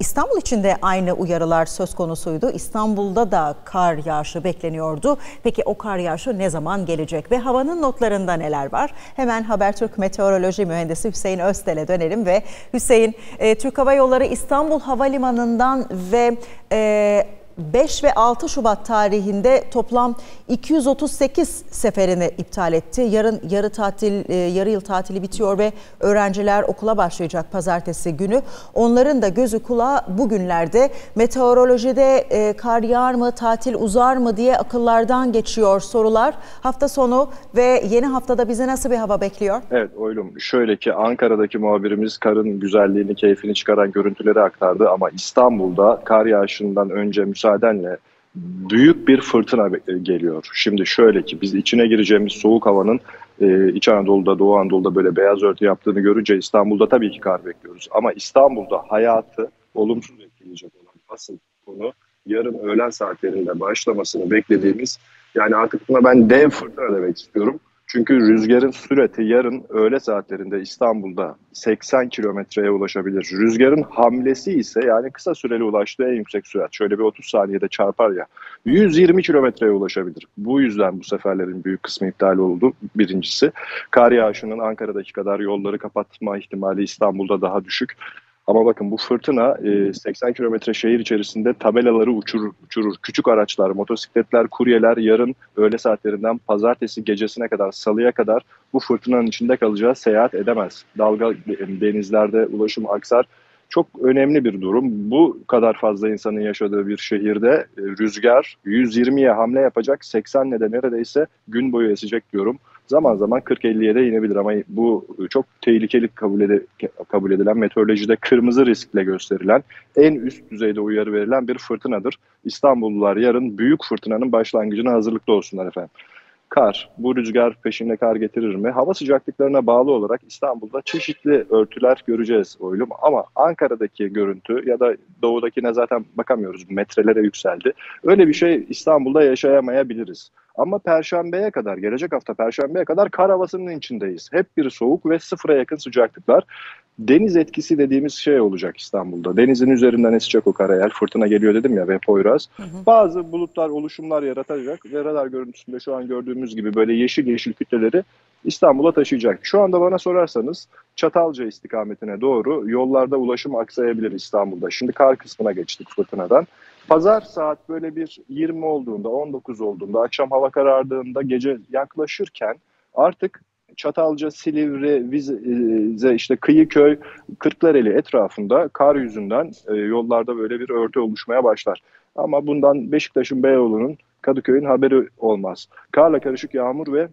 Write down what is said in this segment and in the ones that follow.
İstanbul için de aynı uyarılar söz konusuydu. İstanbul'da da kar yağışı bekleniyordu. Peki o kar yağışı ne zaman gelecek ve havanın notlarında neler var? Hemen Habertürk Meteoroloji Mühendisi Hüseyin Öztel'e dönelim ve Hüseyin, e, Türk Hava Yolları İstanbul Havalimanı'ndan ve e, 5 ve 6 Şubat tarihinde toplam 238 seferini iptal etti. Yarın yarı tatil, e, yarı yıl tatili bitiyor ve öğrenciler okula başlayacak pazartesi günü. Onların da gözü kulağı bugünlerde meteorolojide e, kar yağar mı, tatil uzar mı diye akıllardan geçiyor sorular. Hafta sonu ve yeni haftada bize nasıl bir hava bekliyor? Evet Oylum şöyle ki Ankara'daki muhabirimiz karın güzelliğini, keyfini çıkaran görüntüleri aktardı ama İstanbul'da kar yağışından önce müsaade müsaadenle büyük bir fırtına geliyor. Şimdi şöyle ki biz içine gireceğimiz soğuk havanın e, İç Anadolu'da, Doğu Anadolu'da böyle beyaz örtü yaptığını görünce İstanbul'da tabii ki kar bekliyoruz. Ama İstanbul'da hayatı olumsuz etkileyecek olan asıl konu yarın öğlen saatlerinde başlamasını beklediğimiz yani artık buna ben dev fırtına demek istiyorum. Çünkü rüzgarın sürati yarın öğle saatlerinde İstanbul'da 80 kilometreye ulaşabilir. Rüzgarın hamlesi ise yani kısa süreli ulaştığı en yüksek sürat şöyle bir 30 saniyede çarpar ya 120 kilometreye ulaşabilir. Bu yüzden bu seferlerin büyük kısmı iptal oldu birincisi. Kar yağışının Ankara'daki kadar yolları kapatma ihtimali İstanbul'da daha düşük. Ama bakın bu fırtına 80 e, kilometre şehir içerisinde tabelaları uçurur, uçurur. Küçük araçlar, motosikletler, kuryeler yarın öğle saatlerinden pazartesi gecesine kadar, salıya kadar bu fırtınanın içinde kalacağı seyahat edemez. Dalga denizlerde ulaşım aksar. Çok önemli bir durum. Bu kadar fazla insanın yaşadığı bir şehirde e, rüzgar 120'ye hamle yapacak, 80'le de neredeyse gün boyu esecek diyorum zaman zaman 40-50'ye de inebilir ama bu çok tehlikeli kabul, ed kabul edilen meteorolojide kırmızı riskle gösterilen en üst düzeyde uyarı verilen bir fırtınadır. İstanbullular yarın büyük fırtınanın başlangıcına hazırlıklı olsunlar efendim. Kar, bu rüzgar peşinde kar getirir mi? Hava sıcaklıklarına bağlı olarak İstanbul'da çeşitli örtüler göreceğiz oylum. Ama Ankara'daki görüntü ya da doğudakine zaten bakamıyoruz metrelere yükseldi. Öyle bir şey İstanbul'da yaşayamayabiliriz. Ama perşembeye kadar, gelecek hafta perşembeye kadar kar havasının içindeyiz. Hep bir soğuk ve sıfıra yakın sıcaklıklar. Deniz etkisi dediğimiz şey olacak İstanbul'da. Denizin üzerinden esecek o karayel. Fırtına geliyor dedim ya ve Poyraz. Hı hı. Bazı bulutlar, oluşumlar yaratacak ve radar görüntüsünde şu an gördüğümüz gibi böyle yeşil yeşil kütleleri İstanbul'a taşıyacak. Şu anda bana sorarsanız Çatalca istikametine doğru yollarda ulaşım aksayabilir İstanbul'da. Şimdi kar kısmına geçtik fırtınadan. Pazar saat böyle bir 20 olduğunda, 19 olduğunda, akşam hava karardığında, gece yaklaşırken artık Çatalca, Silivri, Vize, işte Kıyıköy, Kırklareli etrafında kar yüzünden e, yollarda böyle bir örtü oluşmaya başlar. Ama bundan Beşiktaş'ın Beyoğlu'nun, Kadıköy'ün haberi olmaz. Karla karışık yağmur ve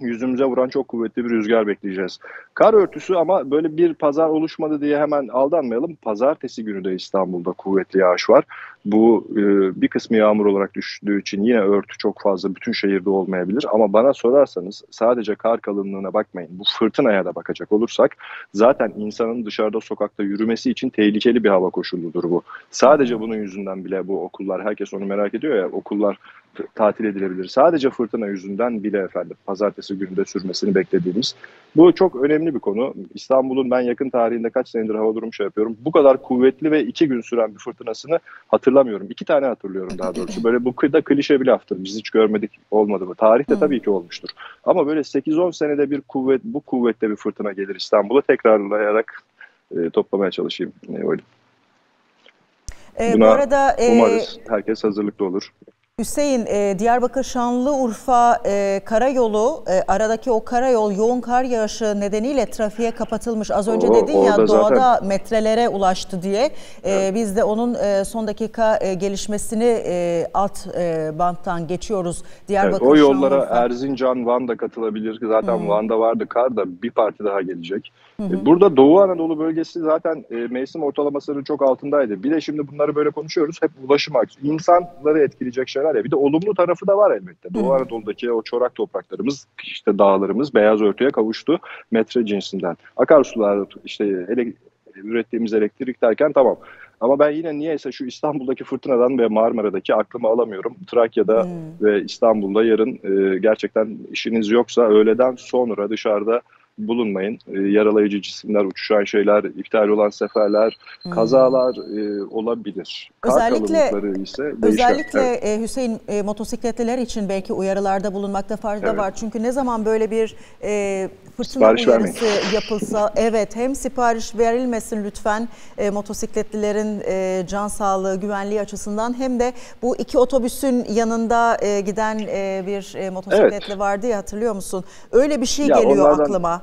yüzümüze vuran çok kuvvetli bir rüzgar bekleyeceğiz. Kar örtüsü ama böyle bir pazar oluşmadı diye hemen aldanmayalım. Pazartesi günü de İstanbul'da kuvvetli yağış var. Bu e, bir kısmı yağmur olarak düştüğü için yine örtü çok fazla bütün şehirde olmayabilir. Ama bana sorarsanız sadece kar kalınlığına bakmayın. Bu fırtınaya da bakacak olursak zaten insanın dışarıda sokakta yürümesi için tehlikeli bir hava koşuludur bu. Sadece bunun yüzünden bile bu okullar herkes onu merak ediyor ya okullar tatil edilebilir. Sadece fırtına yüzünden bile efendim pazartesi gününde sürmesini beklediğimiz. Bu çok önemli bir konu. İstanbul'un ben yakın tarihinde kaç senedir hava durumu şey yapıyorum. Bu kadar kuvvetli ve iki gün süren bir fırtınasını hatırlamıyorum. İki tane hatırlıyorum daha doğrusu. Böyle bu da klişe bir laftır. Biz hiç görmedik olmadı mı? Tarihte tabii ki olmuştur. Ama böyle 8-10 senede bir kuvvet, bu kuvvette bir fırtına gelir İstanbul'a tekrarlayarak e, toplamaya çalışayım. E, öyle. Buna bu arada e, umarız herkes hazırlıklı olur. Hüseyin, e, Diyarbakır Şanlıurfa e, karayolu, e, aradaki o karayol yoğun kar yağışı nedeniyle trafiğe kapatılmış. Az önce o, dedin ya doğada zaten... metrelere ulaştı diye. E, evet. Biz de onun e, son dakika e, gelişmesini e, alt e, banttan geçiyoruz. Diyarbakır evet, O yollara Şanlıurfa. Erzincan, Van da katılabilir. Zaten hmm. Van'da vardı kar da bir parti daha gelecek. E, burada Doğu Anadolu bölgesi zaten e, mevsim ortalamasının çok altındaydı. Bir de şimdi bunları böyle konuşuyoruz. Hep ulaşım aksi. İnsanları etkileyecek şeyler ya. Bir de olumlu tarafı da var elbette. Doğu Anadolu'daki o çorak topraklarımız, işte dağlarımız beyaz örtüye kavuştu metre cinsinden. Akarsular, işte ele, ürettiğimiz elektrik derken tamam. Ama ben yine niyeyse şu İstanbul'daki fırtınadan ve Marmara'daki aklımı alamıyorum. Trakya'da hmm. ve İstanbul'da yarın e, gerçekten işiniz yoksa öğleden sonra dışarıda bulunmayın. E, yaralayıcı cisimler, uçuşan şeyler, iptal olan seferler, kazalar e, olabilir. Özellikle- ise. Özellikle Evet. e, Hüseyin e, motosikletliler için belki uyarılarda bulunmakta fayda Evet. var. Çünkü ne zaman böyle bir e, fırtına Sipariş uyarısı yapılsa evet hem sipariş verilmesin lütfen e, motosikletlilerin e, can sağlığı, güvenliği açısından hem de bu iki otobüsün yanında e, giden e, bir e, motosikletli vardı ya hatırlıyor musun? Öyle bir şey Ya geliyor onlardan- aklıma.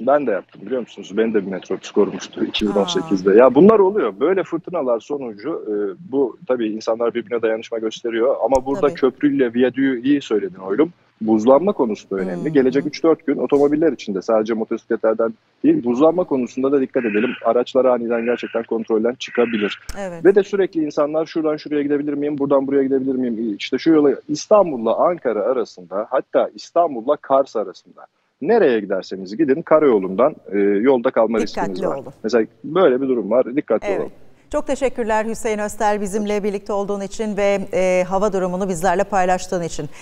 Ben de yaptım biliyor musunuz? Beni de bir metrobüs korumuştu 2018'de. Ya bunlar oluyor. Böyle fırtınalar sonucu e, bu tabii insanlar birbirine dayanışma gösteriyor. Ama burada Tabii. köprüyle viyadüğü iyi söyledin oylum. Buzlanma konusu da önemli. Hmm. Gelecek 3-4 gün otomobiller için de sadece motosikletlerden değil buzlanma konusunda da dikkat edelim. Araçlar aniden gerçekten kontrolden çıkabilir. Evet. Ve de sürekli insanlar şuradan şuraya gidebilir miyim, buradan buraya gidebilir miyim? İşte şu yola İstanbul'la Ankara arasında hatta İstanbul'la Kars arasında nereye giderseniz gidin karayolundan e, yolda kalma Dikkatli riskiniz var. olun. Mesela böyle bir durum var. Dikkatli Evet. olun. Çok teşekkürler Hüseyin Öster bizimle birlikte olduğun için ve e, hava durumunu bizlerle paylaştığın için.